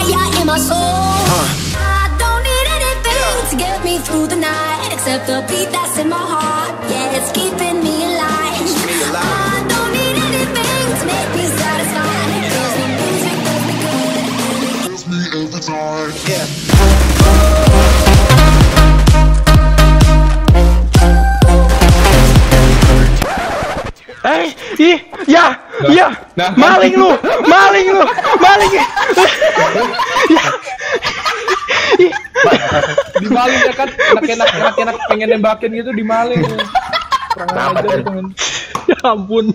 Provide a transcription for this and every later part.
fire in my soul. Huh. I don't need anything yeah. to get me through the night except the beat that's in my heart. Yeah, it's keeping me alive. Me alive. I don't need anything to make me satisfied. Yeah. Cause the music does me good. Me every time. Yeah. Hey, yeah, yeah, yeah. Nah. maling lu, maling lu, maling. Dimaling ya kan, enak-enak, enak-enak pengen nembakin gitu dimaling. Kurang Kenapa, ajar Den? temen. ya ampun.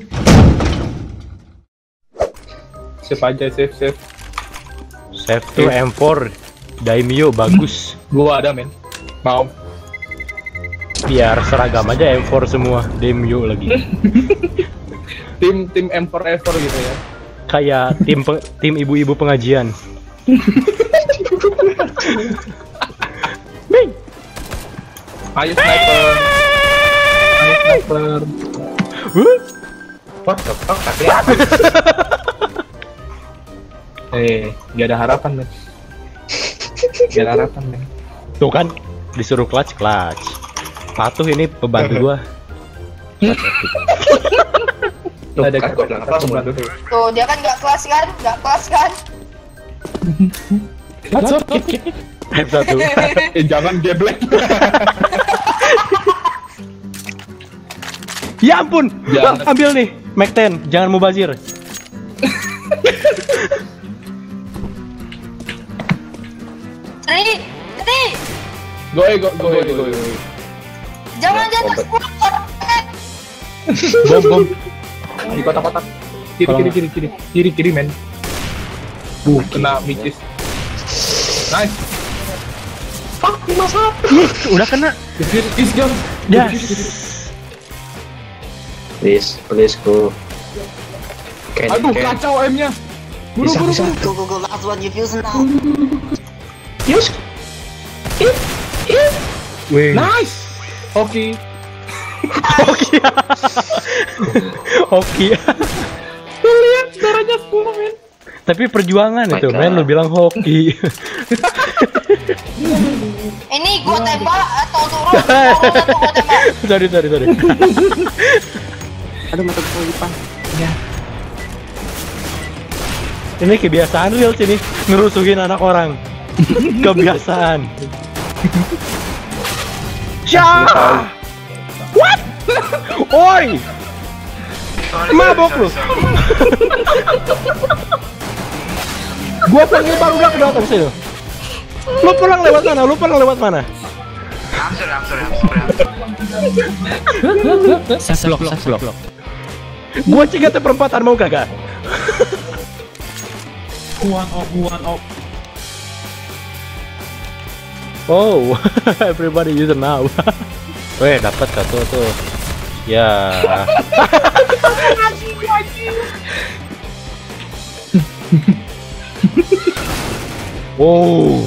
Save aja, save, save. Save to M4 Daimyo bagus. Gua ada men. Mau. Biar seragam aja M4 semua, Daimyo lagi. Tim tim M4 Ever gitu ya. Kayak tim pe- tim ibu-ibu pengajian. Bing. Ayo sniper. Ayo sniper. What the fuck? Tapi? Eh, gak ada harapan men. Gak ada harapan men. Tuh kan disuruh clutch clutch. Patuh ini pembantu gua. Tuh, Ada kan gua bilang apa pembantu. Tuh, dia kan nggak kelas kan? Nggak kelas kan? That's okay. F1. Eh jangan geblek. Ya ampun. Jangan. Bang, ambil nih, Mac 10, jangan mubazir. Tri, Tri, Goe, go, goe, goe. jangan atas gua. Bom bom. Di kotak-kotak. Kiri, kiri, kiri, kiri. Kiri, kiri men. Uh, kena micis. Nice. Ih, udah kena. Kiri, is jam. Ya. Please, please go. Can, Aduh, can. kacau. Buru, Bisa, buru, bisa. buru. Go, go, go, last one, you fuse now. Yes. Wih. Nice. Oke. Oke. Oke. Tuh lihat darahnya 10 men. Tapi perjuangan My itu, God. men lu bilang hoki. Ini gua tembak atau turun? Turun atau gua tembak? sorry, sorry, sorry. Aduh, mata gua lipat. Ini kebiasaan real sini, ngerusuhin anak orang. Kebiasaan. Syah! Oi! Mabok lu. Gua panggil baru udah ke datang sini. Lu pulang lewat mana? Lu pulang lewat mana? Saslok, saslok. Gua cegat perempatan mau kagak? One off, one off. Oh, everybody use it now. Weh, dapat satu tuh. Ya. wow.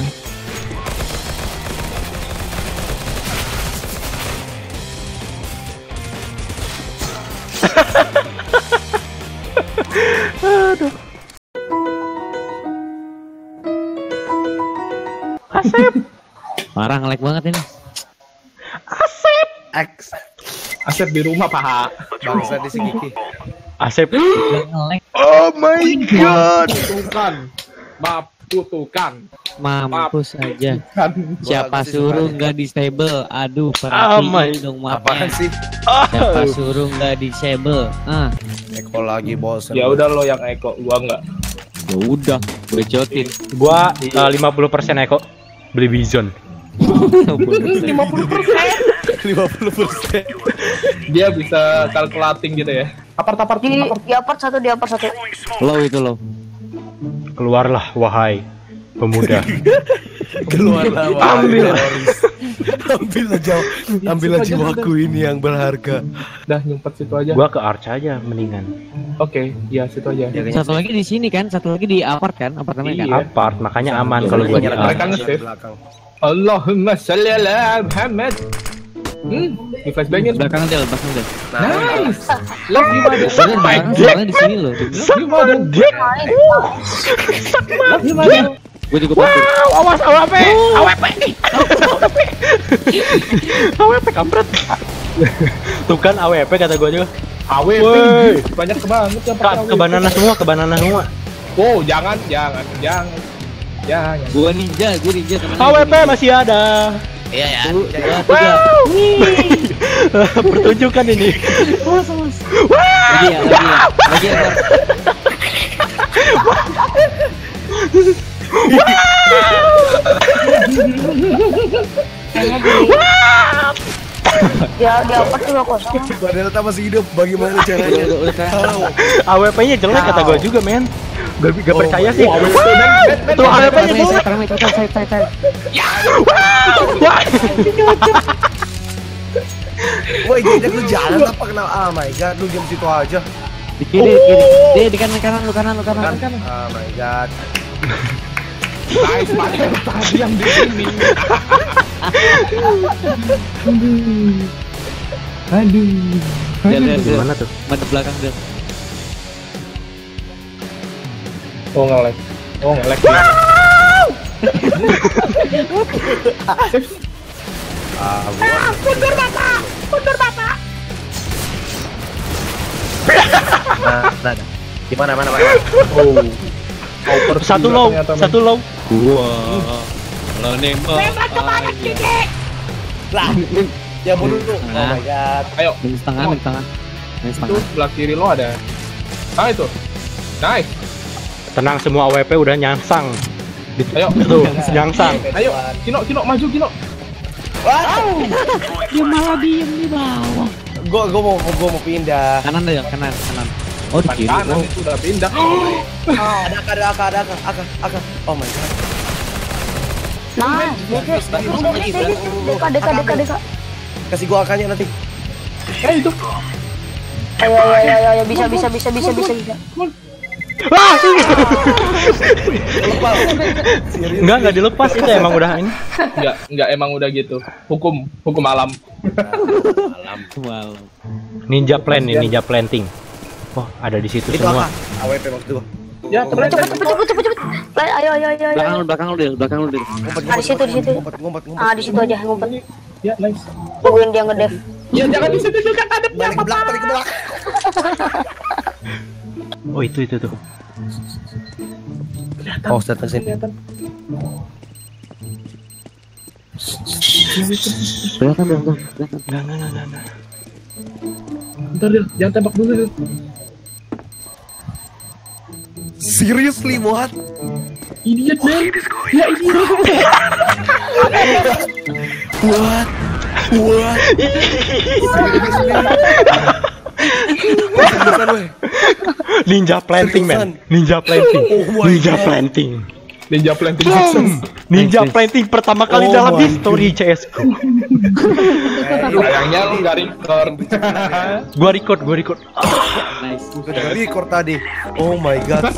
Aduh. Asep. Parah nge-lag banget ini. X Asep di rumah, Pak. bangsa di Sigiki. Asep. Oh my god. Kutukan. Maaf, kutukan. Mampus aja. Siapa suruh nggak disable? Aduh, Oh my- perhatiin dong Apaan mapnya. sih? Siapa suruh nggak disable? Ah, Eko lagi bosen. Ya udah lo yang Eko, gua enggak. ya udah, gue jotin. Gua uh, 50% Eko beli Bizon. 50 persen. Dia bisa kalkulating gitu ya. Apart apart Di, apart. di apart satu, di apart satu. Low itu low. Keluarlah wahai pemuda. Keluarlah Ambil. Ambillah jauh. Ambillah jiwaku ini yang berharga. Dah nyumpet situ aja. Gua ke Arch aja mendingan. Oke, ya situ aja. Satu lagi di sini kan, satu lagi di apart kan, apartemen kan. Iya. Apart, makanya aman kalau gua di Mereka nge-save. Allahumma sholli ala Muhammad. Hmm, di flashbangin. Belakang Del, belakang Del. Nice. Love you, mother. Bener banget, soalnya di sini loh. Suck my dick. Love you, mother. Gue juga. Wow, awas AWP, AWP, AWP kampret. Tuh kan AWP kata gue juga. AWP banyak banget yang pakai ke banana semua, ke banana semua. Oh, jangan, jangan, jangan. Jangan. Gue ninja, gue ninja. AWP masih ada. Iya ya. Satu, dua, tiga. Pertunjukan ini. Lagi ya, lagi ya. Lagi ya. Bor. Dia dia apa tuh kosong? Padahal tak masih hidup. Bagaimana caranya? Tahu. AWP-nya jelek kata gue juga, men. Gak, gak Oh, percaya sih. Terang, terang, terang, terang. Wah. Woi, jajak lu jalan apa kenal? Ah my god, lu diam situ aja. Di kiri, di kiri. Dia di kanan, kanan, lu kanan, lu kanan, lu kanan. Ah my god. Nice, pakai diam di sini. Aduh. Dia, dia. Gimana tuh? Mata belakang dia. Oh, ngelek. Oh, ngelek. Ah, gua. Nah, nah, nah. Gimana, mana, mana? Oh. Over Satu low, satu low. Wah. Lo nembak. Lah, ya bunuh lu. Oh my god. Ayo, Minus setengah, minus setengah. Minus itu setengah. sebelah kiri lo ada. Nah itu. Nice. Tenang semua AWP udah nyangsang. Ayo. Tuh, nyangsang. Ayo, Kino, Kino maju Kino. Dia malah diem di bawah. Gua gua mau gua mau pindah. Kanan deh, kanan, kanan. Oh, di kiri. kanan Oh, itu udah pindah. Ada aka, ada aka, ada aka, aka, aka. Oh my god. Nah, dia tuh deka deka deka deka. Kasih gua akanya nanti. Eh itu. Ayo ayo ayo ayo, ayo bisa bisa bisa bisa bisa bisa. Wah, Lepas. Enggak enggak dilepas itu emang udah ini. Enggak, enggak emang udah gitu. Hukum, hukum alam. malam. Ninja plan nih, ninja planting. Wah, ada di situ Itu semua. AWP gua. Ya. Cepet cepet cepet cepet cepet. Ayo ayo ayo ayo. Belakang lu, belakang lu deh, belakang lu Ah, di situ, di situ. Ngumpet, ngumpet, ngumpet. Ah di situ aja ngumpet. Ya, nice. Tungguin dia ngedev. Ya, jangan di situ juga kadepnya. Balik ke belakang, balik ke belakang. Oh, itu itu tuh. Oh, datang sini. Belakang, belakang, belakang. Enggak, enggak, enggak, enggak. Bentar, Dil. Jangan tembak dulu, Dil. Seriously, what? Idiot, man. Ya, idiot. What? What? Ninja planting, man. Oh, Ninja planting. Ninja planting. Hmm. Ninja planting Ninja planting pertama kali oh dalam history CS. Sayangnya lu enggak record. gua record, gua record. nice. Gua record tadi. Oh my god.